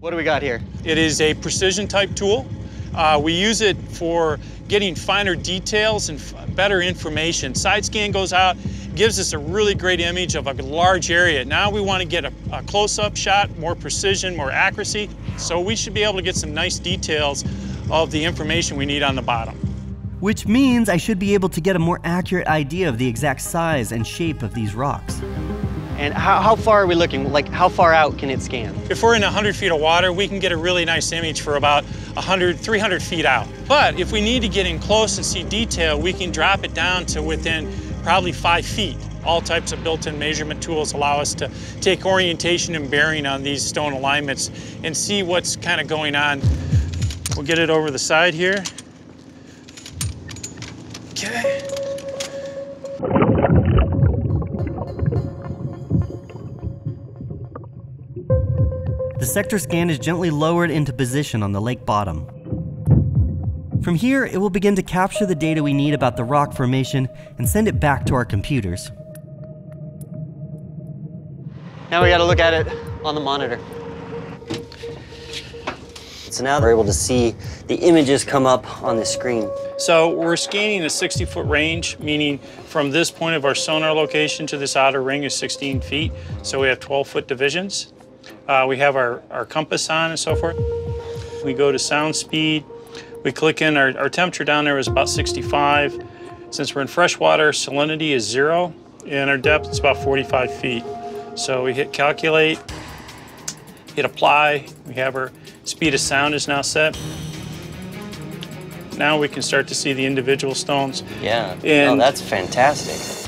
What do we got here? It is a precision type tool. Uh, we use it for getting finer details and better information. Side scan goes out, gives us a really great image of a large area. Now we want to get a, a close-up shot, more precision, more accuracy. So we should be able to get some nice details of the information we need on the bottom. Which means I should be able to get a more accurate idea of the exact size and shape of these rocks. And how, how, far are we looking? Like, how far out can it scan? If we're in 100 feet of water, we can get a really nice image for about 100, 300 feet out. But if we need to get in close and see detail, we can drop it down to within probably five feet. All types of built-in measurement tools allow us to take orientation and bearing on these stone alignments and see what's kind of going on. We'll get it over the side here. Okay. The sector scan is gently lowered into position on the lake bottom. From here, it will begin to capture the data we need about the rock formation and send it back to our computers. Now we gotta look at it on the monitor. So now they're able to see the images come up on the screen. So we're scanning a 60 foot range, meaning from this point of our sonar location to this outer ring is 16 feet. So we have 12 foot divisions. Uh, we have our, our compass on and so forth. We go to sound speed. We click in, our, our temperature down there is about 65. Since we're in freshwater, salinity is zero, and our depth is about 45 feet. So we hit calculate, hit apply. We have our speed of sound is now set. Now we can start to see the individual stones. Yeah, oh, and oh, that's fantastic.